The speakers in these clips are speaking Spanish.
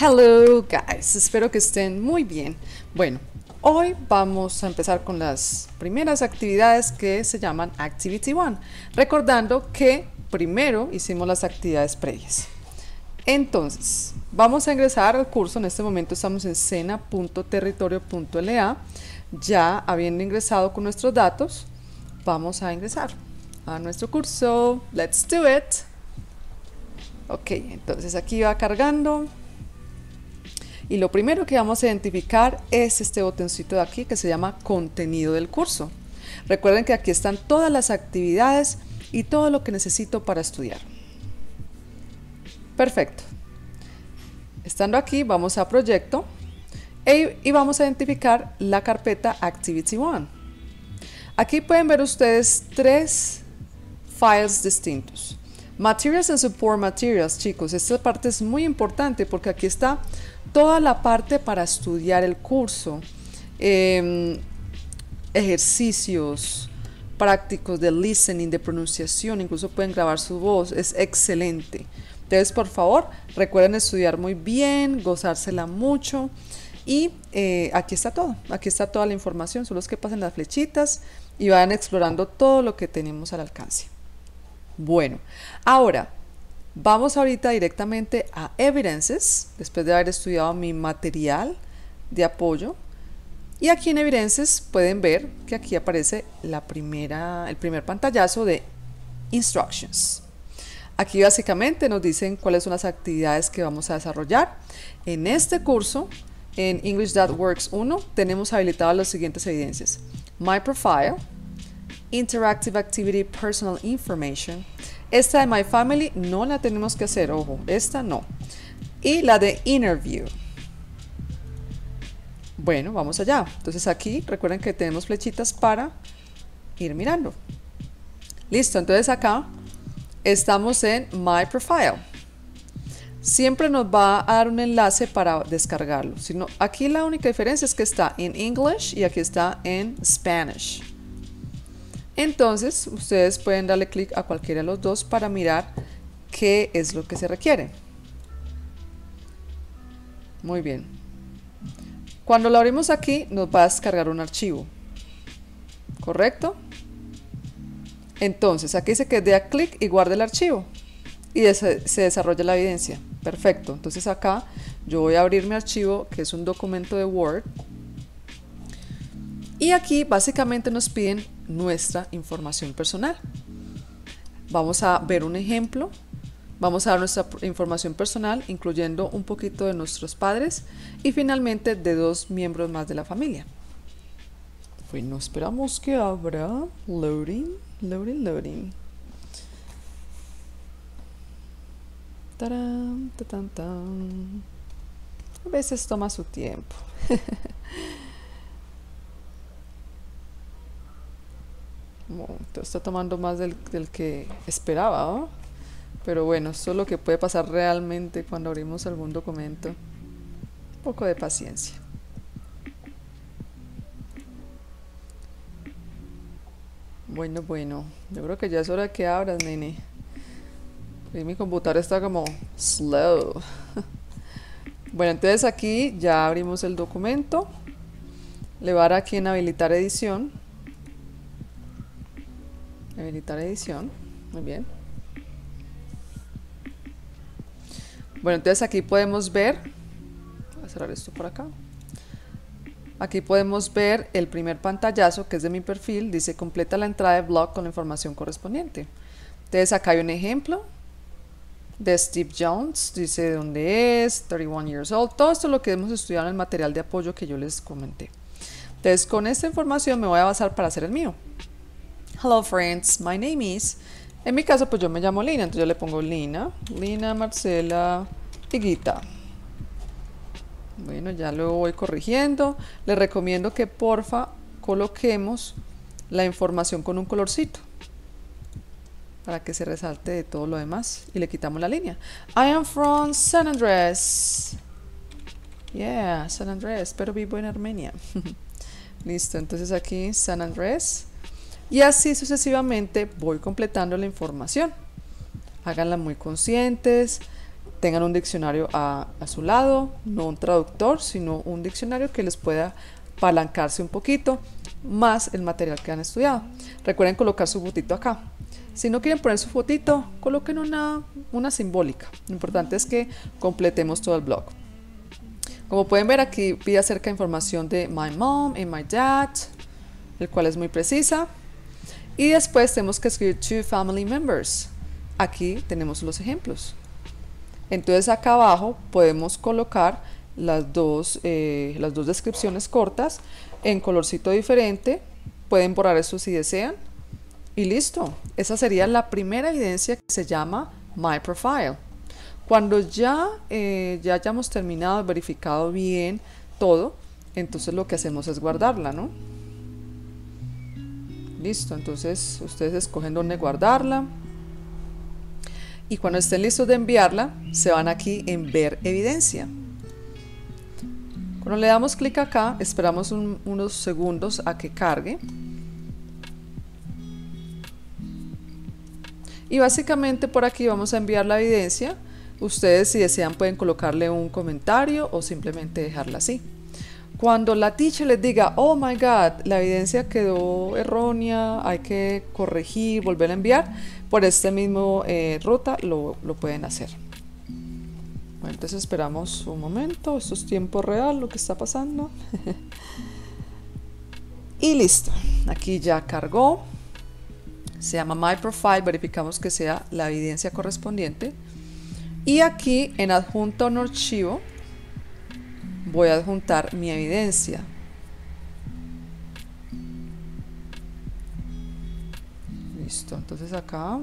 Hello guys, espero que estén muy bien. Bueno, hoy vamos a empezar con las primeras actividades que se llaman Activity One, recordando que primero hicimos las actividades previas. Entonces, vamos a ingresar al curso, en este momento estamos en cena.territorio.la, ya habiendo ingresado con nuestros datos, vamos a ingresar a nuestro curso. Let's do it. Ok, entonces aquí va cargando. Y lo primero que vamos a identificar es este botoncito de aquí que se llama contenido del curso. Recuerden que aquí están todas las actividades y todo lo que necesito para estudiar. Perfecto. Estando aquí, vamos a proyecto e, y vamos a identificar la carpeta Activity One. Aquí pueden ver ustedes tres files distintos. Materials and Support Materials, chicos, esta parte es muy importante porque aquí está toda la parte para estudiar el curso, em, ejercicios prácticos de listening, de pronunciación, incluso pueden grabar su voz, es excelente. Entonces, por favor, recuerden estudiar muy bien, gozársela mucho. Y eh, aquí está todo, aquí está toda la información, solo es que pasen las flechitas y vayan explorando todo lo que tenemos al alcance. Bueno, ahora Vamos ahorita directamente a Evidences, después de haber estudiado mi material de apoyo. Y aquí en Evidences pueden ver que aquí aparece la primera, el primer pantallazo de Instructions. Aquí básicamente nos dicen cuáles son las actividades que vamos a desarrollar. En este curso, en English That Works 1, tenemos habilitadas las siguientes evidencias. My Profile, Interactive Activity Personal Information, esta de My Family no la tenemos que hacer, ojo, esta no. Y la de Interview. Bueno, vamos allá. Entonces aquí recuerden que tenemos flechitas para ir mirando. Listo, entonces acá estamos en My Profile. Siempre nos va a dar un enlace para descargarlo. Sino, aquí la única diferencia es que está en English y aquí está en Spanish. Entonces, ustedes pueden darle clic a cualquiera de los dos para mirar qué es lo que se requiere. Muy bien. Cuando lo abrimos aquí, nos va a descargar un archivo. ¿Correcto? Entonces, aquí se que dé a clic y guarde el archivo. Y se desarrolla la evidencia. Perfecto. Entonces acá yo voy a abrir mi archivo, que es un documento de Word. Y aquí básicamente nos piden nuestra información personal. Vamos a ver un ejemplo. Vamos a dar nuestra información personal, incluyendo un poquito de nuestros padres y finalmente de dos miembros más de la familia. Bueno, esperamos que abra. Loading, loading, loading. A veces toma su tiempo. está tomando más del, que esperaba, pero bueno, esto es lo que puede pasar realmente cuando abrimos algún documento. Un poco de paciencia. Bueno, bueno, yo creo que ya es hora que abras, nene. mi computadora está como slow. bueno, entonces aquí ya abrimos el documento. Le va a dar aquí en habilitar edición. Habilitar edición. Muy bien. Bueno, entonces aquí podemos ver, voy a cerrar esto por acá. Aquí podemos ver el primer pantallazo que es de mi perfil, dice completa la entrada de blog con la información correspondiente. Entonces acá hay un ejemplo de Steve Jones, dice de dónde es, 31 years old, todo esto es lo que hemos estudiado en el material de apoyo que yo les comenté. Entonces con esta información me voy a basar para hacer el mío. Hello friends, my name is. En mi caso, pues yo me llamo Lina, entonces yo le pongo Lina, Lina, Marcela, Higuita. Bueno, ya lo voy corrigiendo. Les recomiendo que porfa coloquemos la información con un colorcito para que se resalte de todo lo demás y le quitamos la línea. I am from San Andrés. Yeah, San Andrés, pero vivo en Armenia. Listo, entonces aquí San Andrés. Y así sucesivamente voy completando la información. Háganla muy conscientes. tengan un diccionario a, su lado, no un traductor, sino un diccionario que les pueda palancarse un poquito, más el material que han estudiado. Recuerden colocar su fotito acá. Si no quieren poner su fotito, coloquen una, una simbólica. Lo importante es que completemos todo el blog. Como pueden ver aquí pide acerca de información de my mom y my dad, el cual es muy precisa. Y después tenemos que escribir two family members. Aquí tenemos los ejemplos. Entonces acá abajo podemos colocar las dos, eh, las dos descripciones cortas en colorcito diferente. Pueden borrar eso si desean. Y listo. Esa sería la primera evidencia que se llama My Profile. Cuando ya, eh, ya hayamos terminado, verificado bien todo, entonces lo que hacemos es guardarla, ¿no? Listo, entonces ustedes escogen dónde guardarla. Y cuando estén listos de enviarla, se van aquí en ver evidencia. Cuando le damos clic acá, esperamos unos segundos a que cargue. Y básicamente por aquí vamos a enviar la evidencia. Ustedes si desean pueden colocarle un comentario o simplemente dejarla así. Cuando la teacher les diga, oh my god, la evidencia quedó errónea, hay que corregir, volver a enviar, por este mismo eh, ruta lo, lo pueden hacer. Entonces esperamos un momento, esto es tiempo real lo que está pasando. y listo, aquí ya cargó. Se llama My Profile, verificamos que sea la evidencia correspondiente. Y aquí en adjunto un archivo voy a adjuntar mi evidencia. Listo, entonces acá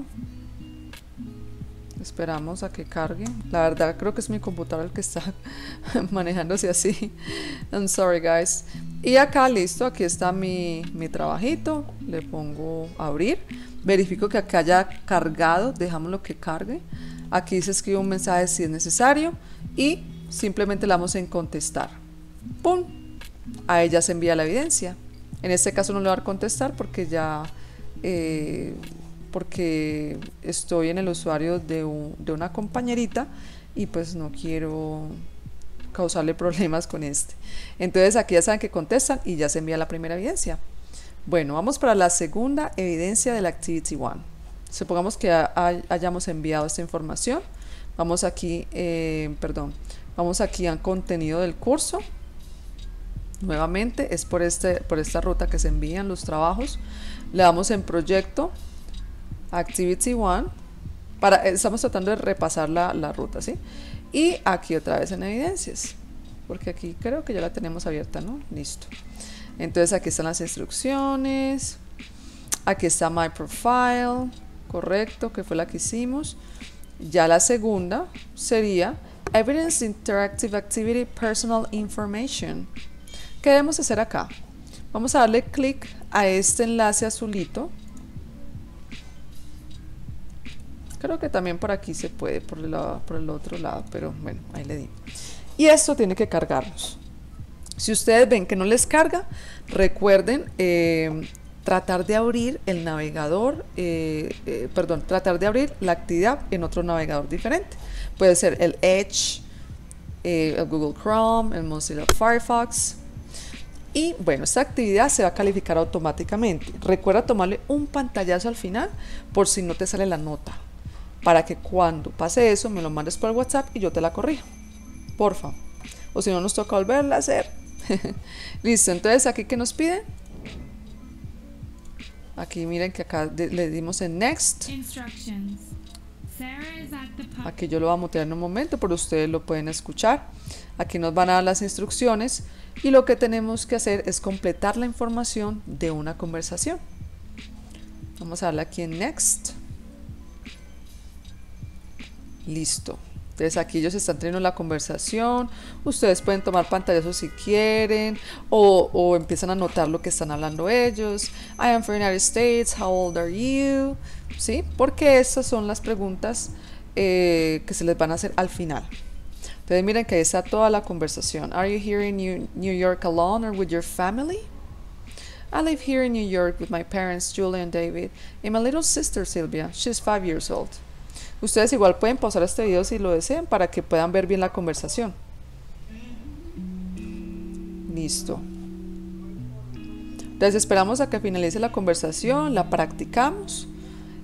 esperamos a que cargue. La verdad creo que es mi computadora el que está manejándose así. I'm sorry guys. Y acá listo, aquí está mi, mi trabajito. Le pongo abrir. Verifico que acá haya cargado, dejamos lo que cargue. Aquí se escribe un mensaje si es necesario y simplemente le damos en contestar. ¡Pum! A ella se envía la evidencia. En este caso no le voy a dar contestar porque ya eh, porque estoy en el usuario de, de, una compañerita y pues no quiero causarle problemas con este. Entonces aquí ya saben que contestan y ya se envía la primera evidencia. Bueno, vamos para la segunda evidencia del Activity One. Supongamos que hayamos enviado esta información. Vamos aquí, eh, perdón, Vamos aquí al contenido del curso. Nuevamente es por, este, por esta ruta que se envían los trabajos. Le damos en proyecto, Activity One. Para, estamos tratando de repasar la, la ruta, ¿sí? Y aquí otra vez en evidencias. Porque aquí creo que ya la tenemos abierta, ¿no? Listo. Entonces aquí están las instrucciones. Aquí está My Profile. Correcto, que fue la que hicimos. Ya la segunda sería Evidence Interactive Activity Personal Information. ¿Qué debemos hacer acá? Vamos a darle clic a este enlace azulito. Creo que también por aquí se puede, por el, otro lado, pero bueno, ahí le di. Y esto tiene que cargarnos. Si ustedes ven que no les carga, recuerden eh, tratar de abrir el navegador, eh, eh, perdón, tratar de abrir la actividad en otro navegador diferente. Puede ser el Edge, eh, el Google Chrome, el Mozilla Firefox. Y bueno, esta actividad se va a calificar automáticamente. Recuerda tomarle un pantallazo al final por si no te sale la nota. Para que cuando pase eso me lo mandes por WhatsApp y yo te la corrijo. Porfa. O si no nos toca volverla a hacer. Listo, entonces aquí que nos pide. Aquí miren que acá le dimos en Next. Aquí yo lo voy a mutear en un momento, pero ustedes lo pueden escuchar. Aquí nos van a dar las instrucciones y lo que tenemos que hacer es completar la información de una conversación. Vamos a darle aquí en Next. Listo. Entonces aquí ellos están teniendo la conversación, ustedes pueden tomar pantallazos si quieren o, o, empiezan a notar lo que están hablando ellos. I am from the United States, how old are you? ¿Sí? Porque estas son las preguntas eh, que se les van a hacer al final. Entonces miren que ahí está toda la conversación. Are you here in New, New York alone or with your family? I live here in New York with my parents, Julie and David, and my little sister Sylvia. She's five years old. Ustedes igual pueden pausar este video si lo desean para que puedan ver bien la conversación. Listo. Entonces esperamos a que finalice la conversación, la practicamos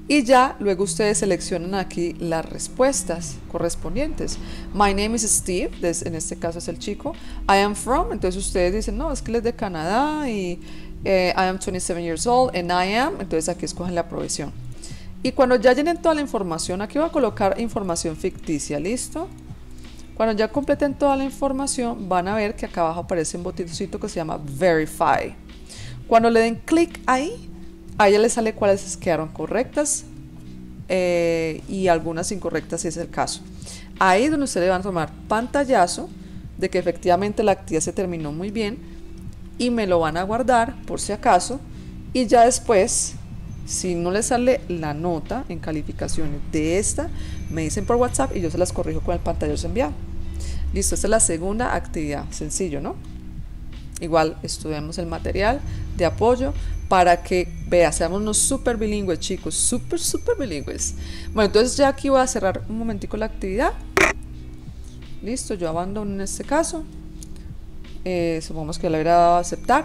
y ya luego ustedes seleccionan aquí las respuestas correspondientes. My name is Steve, en este caso es el chico. I am from, entonces ustedes dicen, no, es que él es de Canadá y eh, I am 27 years old and I am, entonces aquí escogen la provisión. Y cuando ya llenen toda la información, aquí voy a colocar información ficticia, ¿listo? Cuando ya completen toda la información, van a ver que acá abajo aparece un botoncito que se llama Verify. Cuando le den clic ahí, a ella le sale cuáles quedaron correctas eh, y algunas incorrectas si es el caso. Ahí es donde ustedes van a tomar pantallazo de que efectivamente la actividad se terminó muy bien y me lo van a guardar por si acaso y ya después si no les sale la nota en calificaciones de esta me dicen por WhatsApp y yo se las corrijo con el pantallazo enviado listo, esta es la segunda actividad sencillo, ¿no? igual estudiamos el material de apoyo para que vea, seamos unos súper bilingües, chicos, súper, súper bilingües. Bueno, entonces ya aquí voy a cerrar un momentico la actividad. Listo, yo abandono en este caso. Eh, supongamos que la hubiera dado a aceptar.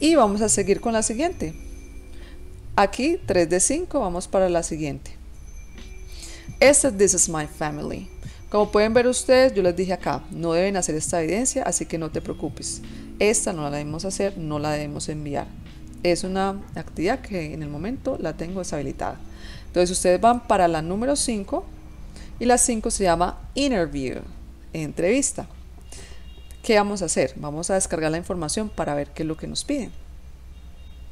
Y vamos a seguir con la siguiente. Aquí, 3 de 5, vamos para la siguiente. Esta es This is my family. Como pueden ver ustedes, yo les dije acá, no deben hacer esta evidencia, así que no te preocupes. Esta no la debemos hacer, no la debemos enviar. Es una actividad que en el momento la tengo deshabilitada. Entonces ustedes van para la número 5 y la 5 se llama Interview, entrevista. ¿Qué vamos a hacer? Vamos a descargar la información para ver qué es lo que nos piden.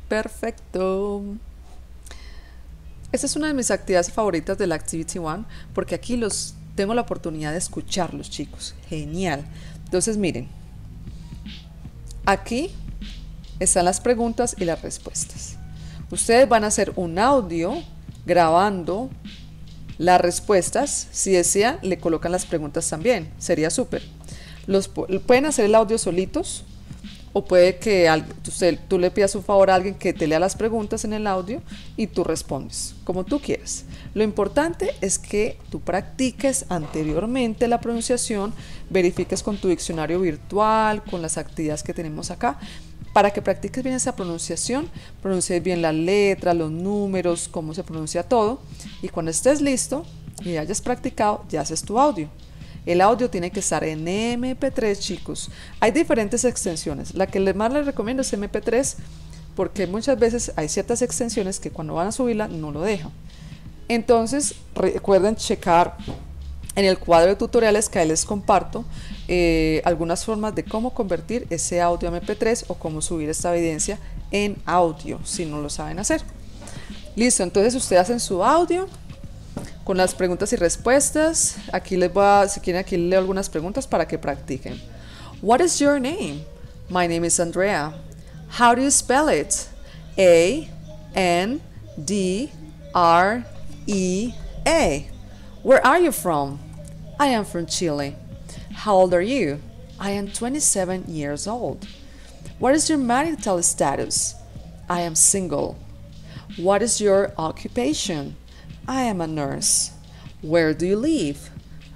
Perfecto. Esta es una de mis actividades favoritas del Activity One porque aquí los tengo la oportunidad de escucharlos, chicos. Genial. Entonces, miren, Aquí están las preguntas y las respuestas. Ustedes van a hacer un audio grabando las respuestas. Si desean, le colocan las preguntas también. Sería súper. Los, pueden hacer el audio solitos o puede que tú le pidas un favor a alguien que te lea las preguntas en el audio y tú respondes, como tú quieras. Lo importante es que tú practiques anteriormente la pronunciación, verifiques con tu diccionario virtual, con las actividades que tenemos acá, para que practiques bien esa pronunciación, pronuncies bien la letra, los números, cómo se pronuncia todo, y cuando estés listo y hayas practicado, ya haces tu audio. El audio tiene que estar en MP3, chicos. Hay diferentes extensiones. La que más les recomiendo es MP3 porque muchas veces hay ciertas extensiones que cuando van a subirla no lo dejan. Entonces, recuerden checar en el cuadro de tutoriales que ahí les comparto eh, algunas formas de cómo convertir ese audio a MP3 o cómo subir esta evidencia en audio si no lo saben hacer. Listo, entonces ustedes hacen su audio con las preguntas y respuestas. Aquí les voy a, si quieren, aquí leo algunas preguntas para que practiquen. What is your name? My name is Andrea. How do you spell it? A N D R E A. Where are you from? I am from Chile. How old are you? I am 27 years old. What is your marital status? I am single. What is your occupation? I am a nurse. Where do you live?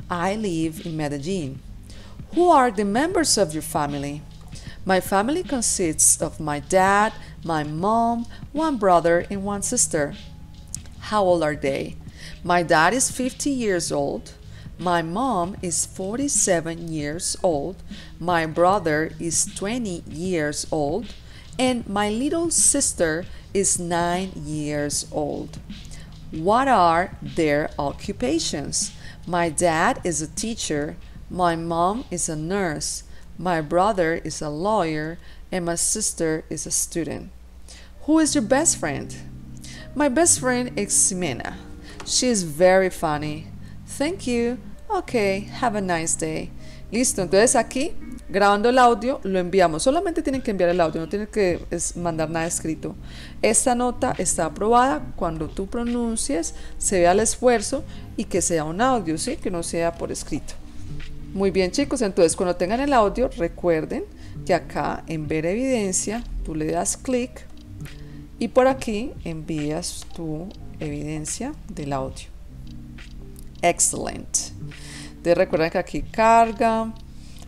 I live in Medellin. Who are the members of your family? My family consists of my dad, my mom, one brother, and one sister. How old are they? My dad is 50 years old. My mom is 47 years old. My brother is 20 years old. And my little sister is 9 years old. What are their occupations? My dad is a teacher, my mom is a nurse, my brother is a lawyer, and my sister is a student. Who is your best friend? My best friend is Ximena. She is very funny. Thank you. Okay, have a nice day. Listo, entonces aquí grabando el audio lo enviamos. Solamente tienen que enviar el audio, no tienen que mandar nada escrito. Esta nota está aprobada cuando tú pronuncies, se vea el esfuerzo y que sea un audio, ¿sí? que no sea por escrito. Muy bien chicos, entonces cuando tengan el audio recuerden que acá en ver evidencia tú le das clic y por aquí envías tu evidencia del audio. excellent. Entonces recuerden que aquí carga,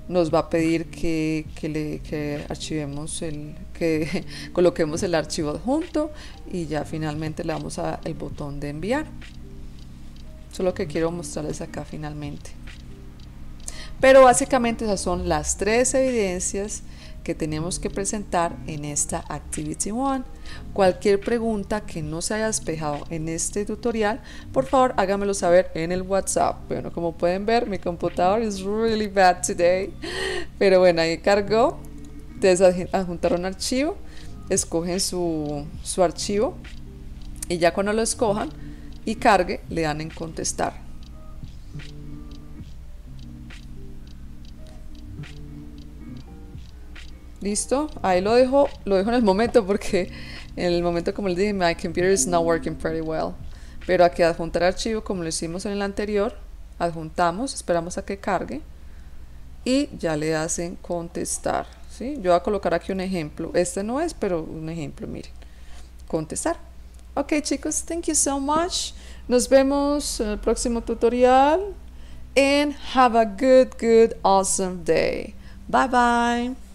nos va a pedir que, le, que archivemos el, que coloquemos el archivo adjunto y ya finalmente le damos el botón de enviar. Eso es lo que quiero mostrarles acá finalmente. Pero básicamente esas son las tres evidencias que tenemos que presentar en esta Activity One. Cualquier pregunta que no se haya despejado en este tutorial, por favor hágamelo saber en el WhatsApp. Bueno, como pueden ver, mi computador is really bad today. Pero bueno, ahí cargó. Ustedes adjuntar un archivo, escogen su, su archivo y ya cuando lo escojan y cargue, le dan en contestar. Listo, ahí lo dejo, lo dejo en el momento porque en el momento como les dije, my computer is not working pretty well. Pero aquí adjuntar archivo como lo hicimos en el anterior, adjuntamos, esperamos a que cargue y ya le hacen contestar. ¿sí? Yo voy a colocar aquí un ejemplo. Este no es, pero un ejemplo, miren. Contestar. Ok chicos, thank you so much. Nos vemos en el próximo tutorial. And have a good, good, awesome day. Bye bye.